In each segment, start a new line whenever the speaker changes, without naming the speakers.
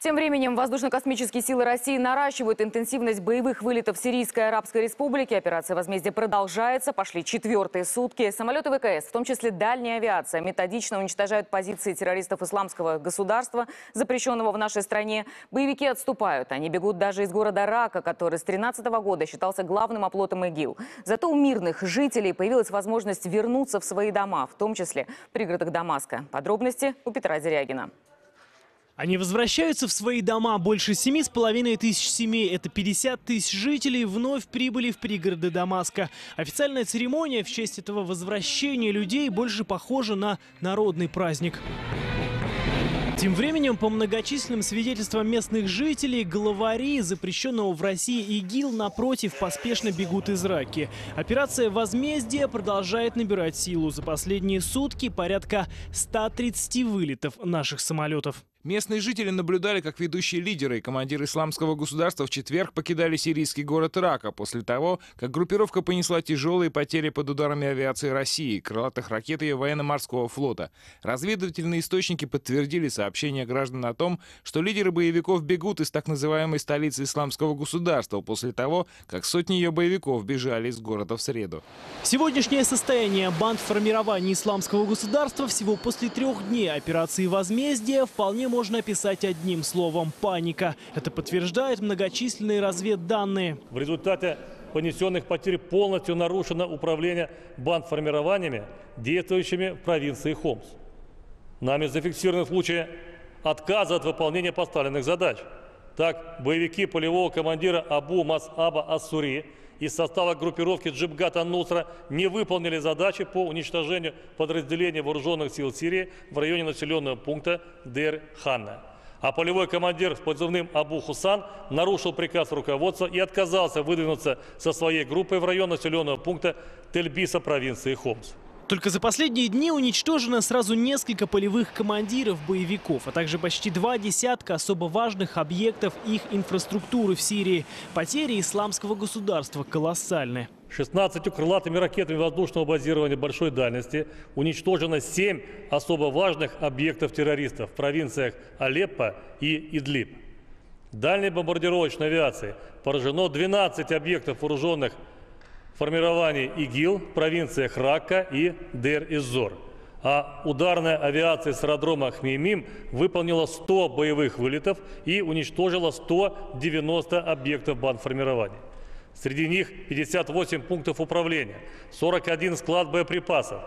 Тем временем воздушно-космические силы России наращивают интенсивность боевых вылетов Сирийской Арабской Республики. Операция возмездия продолжается. Пошли четвертые сутки. Самолеты ВКС, в том числе дальняя авиация, методично уничтожают позиции террористов исламского государства, запрещенного в нашей стране. Боевики отступают. Они бегут даже из города Рака, который с 2013 года считался главным оплотом ИГИЛ. Зато у мирных жителей появилась возможность вернуться в свои дома, в том числе пригородах Дамаска. Подробности у Петра Зерягина.
Они возвращаются в свои дома. Больше семи с половиной тысяч семей, это 50 тысяч жителей, вновь прибыли в пригороды Дамаска. Официальная церемония в честь этого возвращения людей больше похожа на народный праздник. Тем временем, по многочисленным свидетельствам местных жителей, главари запрещенного в России ИГИЛ, напротив, поспешно бегут из Раки. Операция «Возмездие» продолжает набирать силу. За последние сутки порядка 130 вылетов наших самолетов.
Местные жители наблюдали, как ведущие лидеры и командир исламского государства в четверг покидали сирийский город Рака после того, как группировка понесла тяжелые потери под ударами авиации России, крылатых ракет и военно-морского флота. Разведывательные источники подтвердили сообщения граждан о том, что лидеры боевиков бегут из так называемой столицы исламского государства после того, как сотни ее боевиков бежали из города в среду.
Сегодняшнее состояние банд формирования исламского государства всего после трех дней операции «Возмездие» вполне можно описать одним словом – паника. Это подтверждает многочисленные разведданные.
В результате понесенных потерь полностью нарушено управление бандформированиями, действующими в провинции Хомс. Нами зафиксированы случаи отказа от выполнения поставленных задач. Так, боевики полевого командира Абу Масаба Ассури из состава группировки Джибгата Нусра не выполнили задачи по уничтожению подразделений вооруженных сил Сирии в районе населенного пункта Дер-Ханна. А полевой командир с позывным Абу Хусан нарушил приказ руководства и отказался выдвинуться со своей группой в район населенного пункта Тельбиса провинции Хомс.
Только за последние дни уничтожено сразу несколько полевых командиров боевиков, а также почти два десятка особо важных объектов их инфраструктуры в Сирии. Потери исламского государства колоссальны.
16 крылатыми ракетами воздушного базирования большой дальности уничтожено 7 особо важных объектов террористов в провинциях Алеппо и Идлиб. Дальней бомбардировочной авиации поражено 12 объектов вооруженных формирований ИГИЛ в провинциях Ракка и Дер-Иззор. А ударная авиация с аэродрома Хмеймим выполнила 100 боевых вылетов и уничтожила 190 объектов бандформирований. Среди них 58 пунктов управления, 41 склад боеприпасов,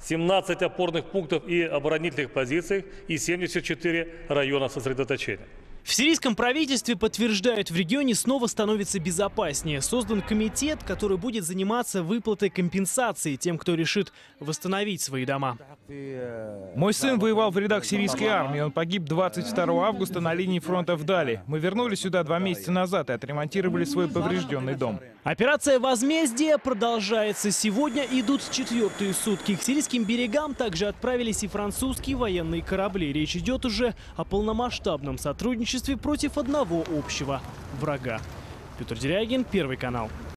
17 опорных пунктов и оборонительных позиций и 74 района сосредоточения.
В сирийском правительстве подтверждают, в регионе снова становится безопаснее. Создан комитет, который будет заниматься выплатой компенсации тем, кто решит восстановить свои дома.
Мой сын воевал в рядах сирийской армии. Он погиб 22 августа на линии фронта в Дали. Мы вернулись сюда два месяца назад и отремонтировали свой поврежденный дом.
Операция «Возмездие» продолжается. Сегодня идут четвертые сутки. К сирийским берегам также отправились и французские военные корабли. Речь идет уже о полномасштабном сотрудничестве против одного общего врага. Петр Дерягин, Первый канал.